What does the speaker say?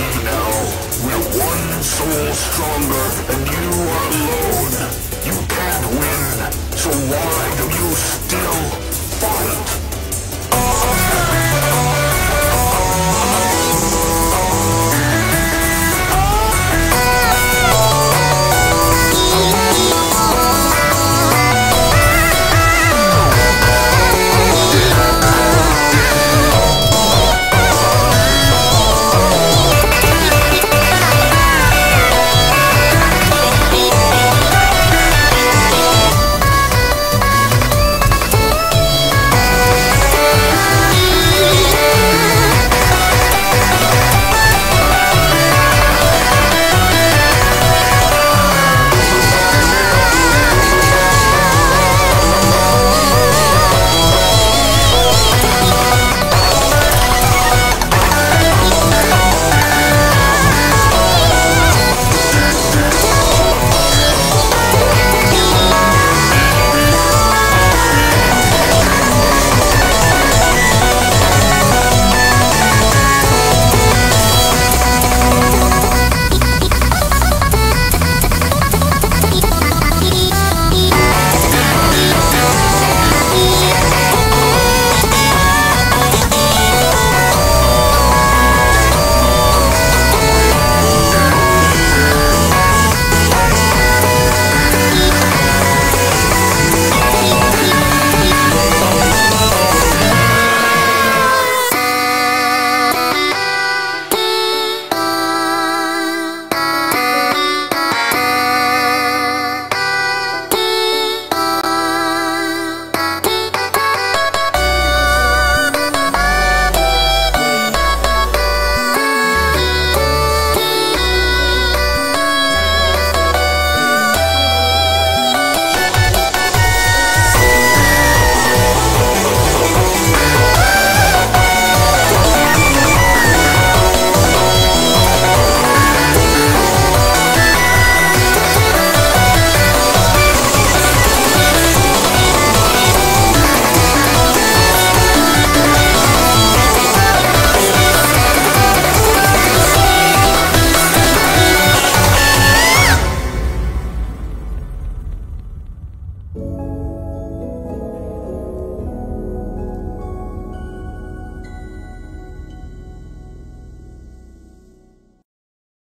see now? We're one soul stronger, and you are alone. You can't win, so why do you still fight?